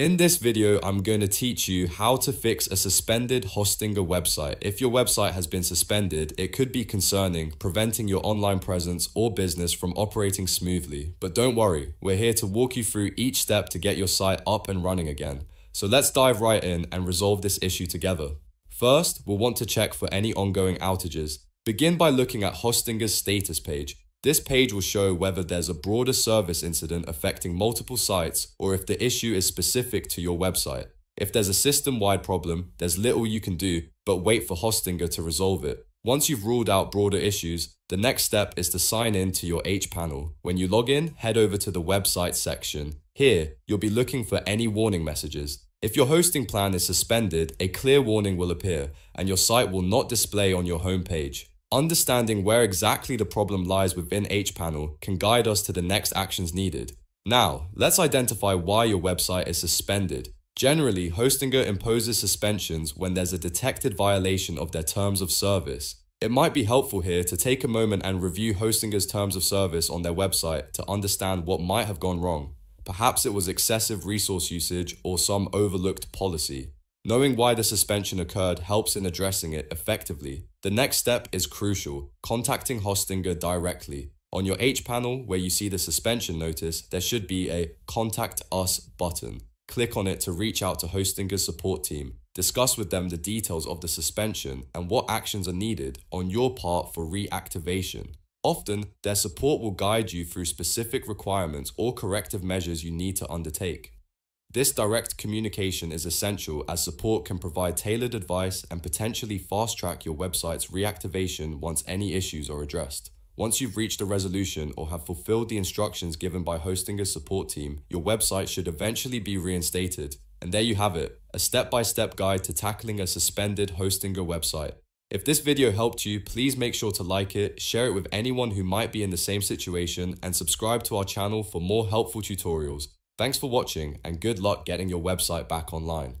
In this video, I'm going to teach you how to fix a suspended Hostinger website. If your website has been suspended, it could be concerning, preventing your online presence or business from operating smoothly. But don't worry, we're here to walk you through each step to get your site up and running again. So let's dive right in and resolve this issue together. First, we'll want to check for any ongoing outages. Begin by looking at Hostinger's status page. This page will show whether there's a broader service incident affecting multiple sites or if the issue is specific to your website. If there's a system-wide problem, there's little you can do, but wait for Hostinger to resolve it. Once you've ruled out broader issues, the next step is to sign in to your H-panel. When you log in, head over to the website section. Here, you'll be looking for any warning messages. If your hosting plan is suspended, a clear warning will appear, and your site will not display on your homepage. Understanding where exactly the problem lies within HPanel can guide us to the next actions needed. Now, let's identify why your website is suspended. Generally, Hostinger imposes suspensions when there's a detected violation of their terms of service. It might be helpful here to take a moment and review Hostinger's terms of service on their website to understand what might have gone wrong. Perhaps it was excessive resource usage or some overlooked policy. Knowing why the suspension occurred helps in addressing it effectively. The next step is crucial, contacting Hostinger directly. On your H panel, where you see the suspension notice, there should be a Contact Us button. Click on it to reach out to Hostinger's support team. Discuss with them the details of the suspension and what actions are needed on your part for reactivation. Often, their support will guide you through specific requirements or corrective measures you need to undertake. This direct communication is essential as support can provide tailored advice and potentially fast track your website's reactivation once any issues are addressed. Once you've reached a resolution or have fulfilled the instructions given by Hostinger's support team, your website should eventually be reinstated. And there you have it, a step-by-step -step guide to tackling a suspended Hostinger website. If this video helped you, please make sure to like it, share it with anyone who might be in the same situation, and subscribe to our channel for more helpful tutorials. Thanks for watching and good luck getting your website back online.